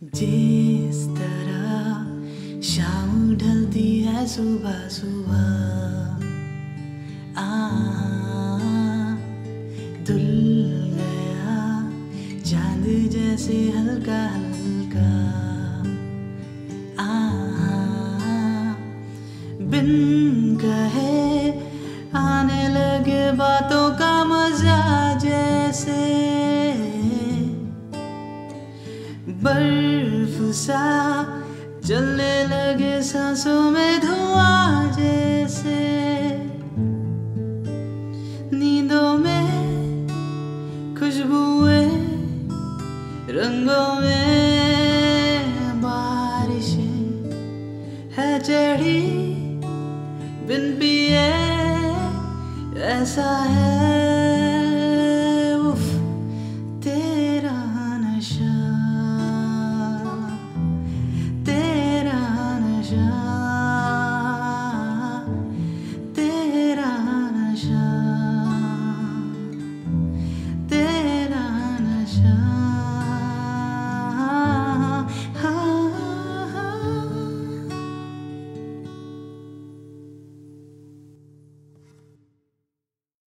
जिस तरह शाम ढलती है सुबह सुबह, आ दुल गया चाँद जैसे हल्का हल्का, आ बिन कहे आने लगे बातों का मज़ा जैसे बर्फ़ सा चलने लगे सांसों में धुआँ जैसे। नींदों में खुशबुएँ, रंगों में बारिशें, है चढ़ी बिन पिए, ऐसा है